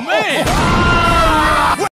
man!